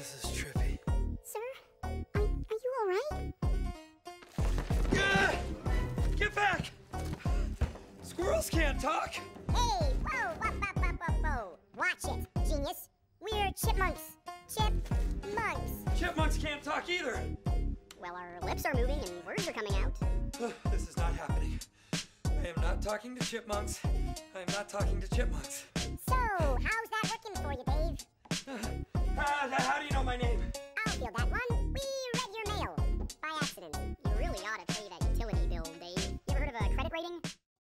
This is trippy. Sir, are, are you alright? Ah! Get back! Squirrels can't talk! Hey, whoa, whoa, whoa, whoa, whoa, whoa. Watch it, genius. We're chipmunks. Chipmunks. Chipmunks can't talk either! Well, our lips are moving and words are coming out. this is not happening. I am not talking to chipmunks. I am not talking to chipmunks. So, listening. You really ought to pay